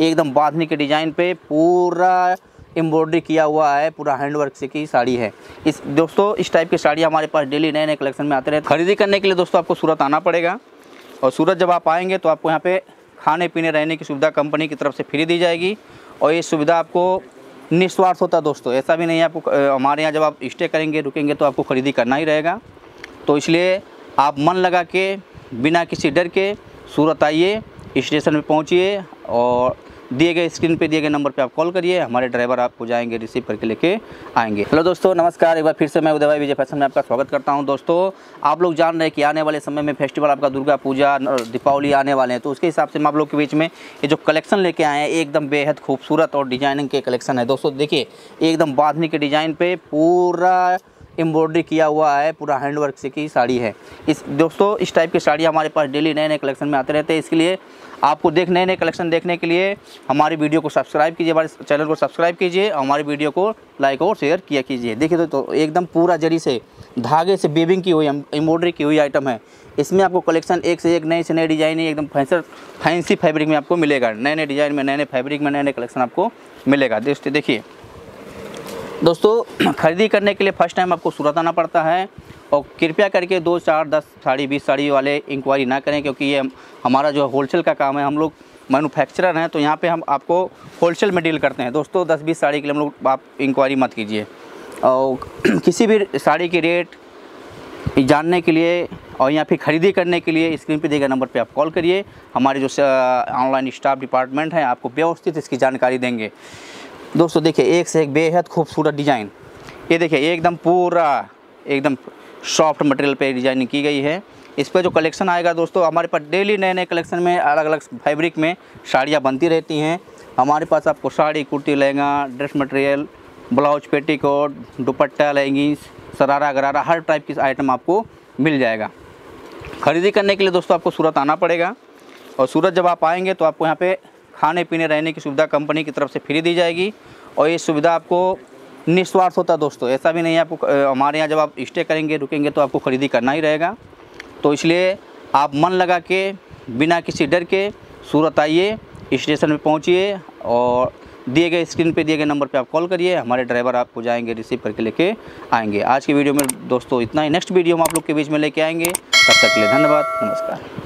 एकदम बांधने के डिज़ाइन पे पूरा एम्ब्रॉयडरी किया हुआ है, पूरा हैंडवर्क से की साड़ी है। इस दोस्तों, इस टाइप की साड़ी हमारे पास डेली नए नए कलेक्शन में आते रहते खरीदी करने के लिए दोस्तों आपको सूरत आना पड़ेगा। और सूरत जब आप आएँगे तो आपको यहाँ पे खाने पीने रहने की सुविधा कंपनी की तरफ़ से फ्री दी जाएगी। और ये सुविधा आपको निस्वार्थ होता है दोस्तों। ऐसा भी नहीं है आपको हमारे यहाँ जब आप स्टे करेंगे, रुकेंगे तो आपको खरीदी करना ही रहेगा। तो इसलिए आप मन लगा के, बिना किसी डर के सूरत आइए। स्टेशन में पहुँचिए और दिए गए स्क्रीन पे दिए गए नंबर पे आप कॉल करिए, हमारे ड्राइवर आपको जाएँगे रिसीव करके लेके आएँगे। हेलो दोस्तों, नमस्कार, एक बार फिर से मैं उदय भाई विजय फ़ैशन में आपका स्वागत करता हूँ। दोस्तों, आप लोग जान रहे हैं कि आने वाले समय में फेस्टिवल आपका दुर्गा पूजा दीपावली आने वाले हैं तो उसके हिसाब से मैं आप लोग के बीच में ये जो कलेक्शन लेके आए हैं, एकदम बेहद खूबसूरत और डिज़ाइनिंग के कलेक्शन है। दोस्तों, देखिए, एकदम बांधने के डिज़ाइन पर पूरा एम्ब्रॉयडरी किया हुआ है पूरा हैंडवर्क से की साड़ी है। इस दोस्तों इस टाइप की साड़ी हमारे पास डेली नए नए कलेक्शन में आते रहते हैं। इसके लिए आपको देख नए नए कलेक्शन देखने के लिए हमारी वीडियो को सब्सक्राइब कीजिए हमारे चैनल को सब्सक्राइब कीजिए और हमारी वीडियो को लाइक और शेयर किया कीजिए। देखिए तो, तो एकदम पूरा जरी से धागे से बेबिंग की हुई एम्ब्रॉयडरी की हुई आइटम है। इसमें आपको कलेक्शन एक से एक नए से नए डिज़ाइन एकदम फैंसर फैंसी फैब्रिक में आपको मिलेगा। नए नए डिज़ाइन में नए नए फैब्रिक में नए नए कलेक्शन आपको मिलेगा। देखिए दोस्तों, खरीदी करने के लिए फ़र्स्ट टाइम आपको सूरत आना पड़ता है और कृपया करके दो, चार, दस साड़ी, बीस साड़ी वाले इंक्वायरी ना करें क्योंकि ये हमारा जो होलसेल का काम है, हम लोग मैन्युफैक्चरर हैं तो यहाँ पे हम आपको होलसेल में डील करते हैं। दोस्तों, दस, बीस साड़ी के लिए हम लोग आप इंक्वायरी मत कीजिए। और किसी भी साड़ी की रेट जानने के लिए और या फिर खरीदी करने के लिए स्क्रीन पे दिए गए नंबर पे आप कॉल करिए। हमारे जो ऑनलाइन स्टाफ डिपार्टमेंट है, आपको व्यवस्थित इसकी जानकारी देंगे। दोस्तों देखिए, एक से एक बेहद खूबसूरत डिज़ाइन। ये देखिए, एकदम पूरा, एकदम सॉफ्ट मटेरियल पे डिज़ाइनिंग की गई है। इस पर जो कलेक्शन आएगा दोस्तों, हमारे पास डेली नए नए कलेक्शन में अलग अलग फैब्रिक में साड़ियाँ बनती रहती हैं। हमारे पास आपको sari, kurti, lehenga, dress material, blouse, petticoat, dupatta, leggings sharara gharara, हर टाइप की आइटम आपको मिल जाएगा। खरीदी करने के लिए दोस्तों आपको सूरत आना पड़ेगा। और सूरत जब आप आएँगे तो आपको यहाँ पे खाने पीने रहने की सुविधा कंपनी की तरफ़ से फ्री दी जाएगी और ये सुविधा आपको निस्वार्थ होता है दोस्तों। ऐसा भी नहीं है आपको हमारे यहाँ जब आप स्टे करेंगे, रुकेंगे तो आपको खरीदी करना ही रहेगा। तो इसलिए आप मन लगा के, बिना किसी डर के सूरत आइए, स्टेशन में पहुँचिए और दिए गए स्क्रीन पे दिए गए नंबर पे आप कॉल करिए, हमारे ड्राइवर आपको जाएँगे, रिसीव करके लेके आएँगे। आज की वीडियो में दोस्तों इतना ही। नेक्स्ट वीडियो हम आप लोग के बीच में लेके आएँगे। तब तक के लिए धन्यवाद, नमस्कार।